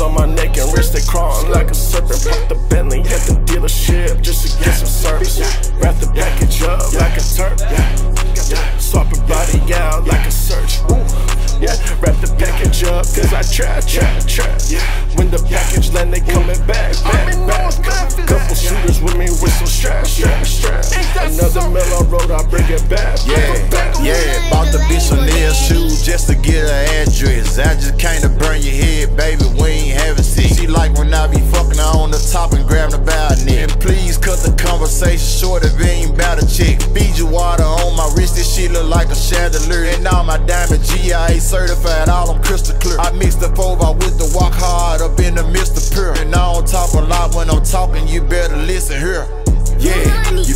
On my neck and wrist, they crawling like a serpent. Pop the Bentley at the dealership just to get some service. Wrap the package up like a turp. Swap a body out like a search. Yeah, wrap the package up, cause I trap, trap, trap. When the package land, they coming back, back, back. Couple shooters with me with some strap, strap. Another mill I road, I bring it back. Yeah, yeah. On the top and grabbing the bow. And please cut the conversation short if it ain't about a. Feed you water on my wrist, this shit look like a chandelier. And all my diamond GIA certified, all them crystal clear. I mixed the over with the walk hard up in the Mr. Pure. And I don't talk a lot when I'm talking, you better listen here. Yeah,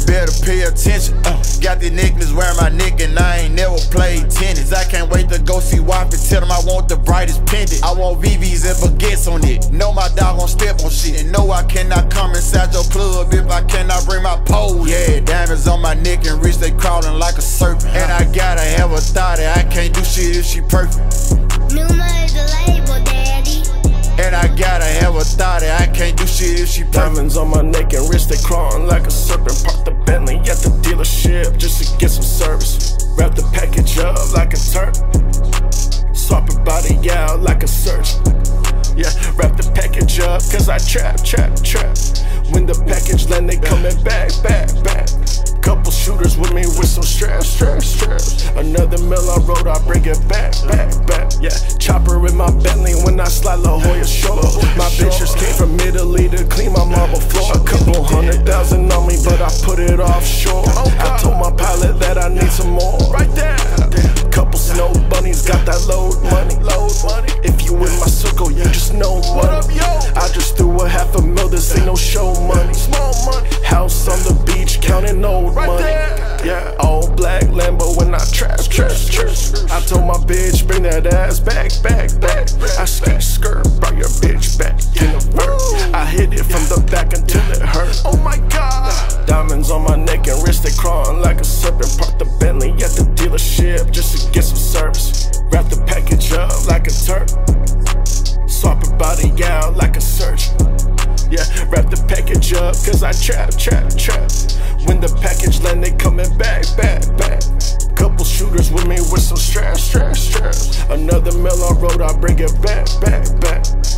better pay attention. Uh, got the necklace wearing my neck and I ain't never played tennis. I can't wait to go see wife and tell them I want the brightest pendant. I want VVs and baguettes on it. Know my dog gon' step on shit. And know I cannot come inside your club if I cannot bring my pole. Yeah, diamonds on my neck and wrist, they crawling like a serpent. And I gotta have a thought that I can't do shit if she perfect. Shit she. Diamonds on my neck and wrist, they crawling like a serpent. Park the Bentley at the dealership just to get some service. Wrap the package up like a turp. Swap a body out like a search. Yeah, wrap the package up, cause I trap, trap, trap. When the package land, they coming back, back, back. Couple shooters with me with some straps, straps, straps. Another mill I rode, I it back, back, back. Yeah, chopper in my Bentley when I slide La Jolla shore. My bitches came from Italy to clean my marble floor. A couple hundred thousand on me, but I put it offshore. I told my pilot that I need some more. Right there. Couple snow bunnies got that load money, load money. If you in my circle, you just know what up, yo. I just threw a half a mil, this ain't no show money. Small money. House on the beach, counting old money. Yeah, all black Lambo when I trap, trap, trap. I told my bitch, bring that ass back, back, back. I skirt, skirt, brought your bitch back in the vert. I hit it from the back until it hurt. Oh my god. Diamonds on my neck and wrist, they crawling like a serpent. Park the Bentley at the dealership just to get some service. Wrap the package up like a turp. Swap a body out like a search. Yeah, wrap the package up, cause I trap, trap, trap. When the package land, they coming back, back, back. With some straps, straps, straps. Another mill I road, I bring it back, back, back.